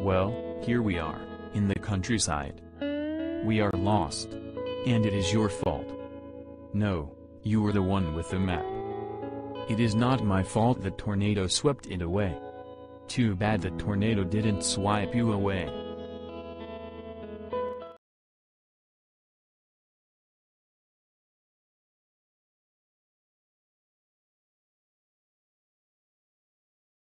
Well, here we are, in the countryside. We are lost. And it is your fault. No, you were the one with the map. It is not my fault the tornado swept it away. Too bad the tornado didn't swipe you away.